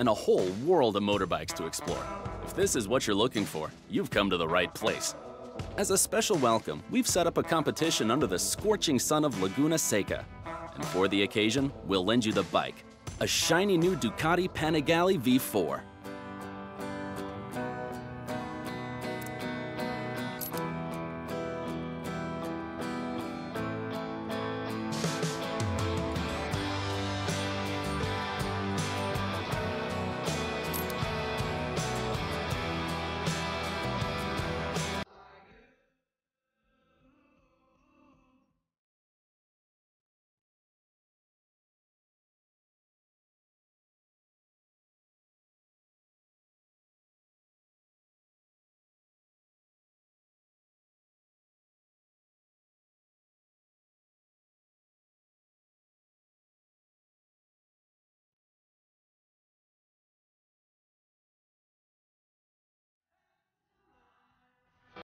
and a whole world of motorbikes to explore. If this is what you're looking for, you've come to the right place. As a special welcome, we've set up a competition under the scorching sun of Laguna Seca. And for the occasion, we'll lend you the bike, a shiny new Ducati Panigale V4.